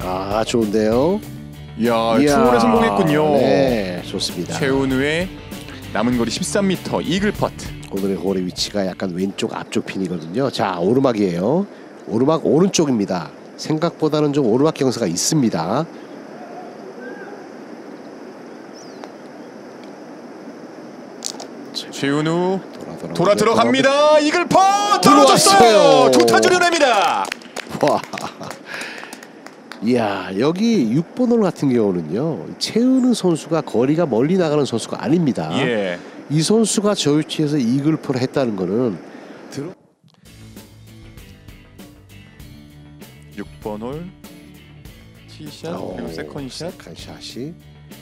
아 좋은데요. 이야, 이야, two on에 성공했군요. 네, 좋습니다. 최은우의 남은 거리 13m 이글 퍼트. 오늘의 홀의 위치가 약간 왼쪽 앞쪽 핀이거든요. 자 오르막이에요. 오르막 오른쪽입니다. 생각보다는 좀 오르막 경사가 있습니다. 최은우 돌아 돌아 들어갑니다. 이글 퍼트 들어왔어요. 들어졌어요. 두 타 줄여냅니다. 와. 이야 여기 6번 홀 같은 경우는요 최은우 선수가 거리가 멀리 나가는 선수가 아닙니다. 예. 이 선수가 저 위치에서 이글 퍼트를 했다는 거는 들어 6번 홀 티샷 그리고 세컨샷 세컨샷이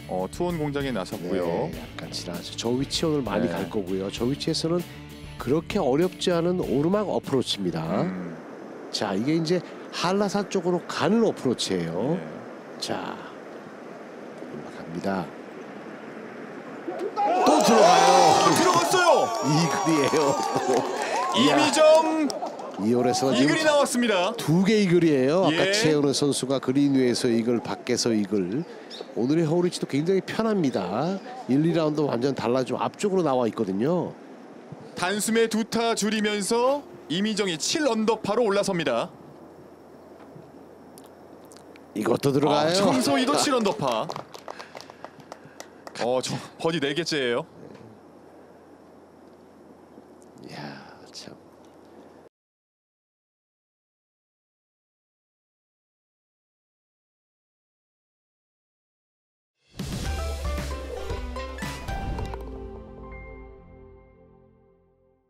어, two on 공략에 나섰고요. 네, 약간 지나서 저 위치 오늘 많이 네. 갈 거고요. 저 위치에서는 그렇게 어렵지 않은 오르막 어프로치입니다. 음, 자 이게 이제 한라산 쪽으로 가는 어프로치예요. 네. 자 올라갑니다. 또 들어가요. 어, 들어갔어요. 이글이에요. 이미정 이 홀에서 지금 이글이 나왔습니다. 두 개 이글이에요. 아까 예. 최은우 선수가 그린 위에서 이글, 밖에서 이글. 오늘의 허리치도 굉장히 편합니다. 1, 2라운드 완전 달라지고 앞쪽으로 나와 있거든요. 단숨에 두 타 줄이면서 이미정이 7 언더파로 올라섭니다. 이것도 들어가요. 아, 청소이도 7 언더파. 어, 저 버디 4개째예요.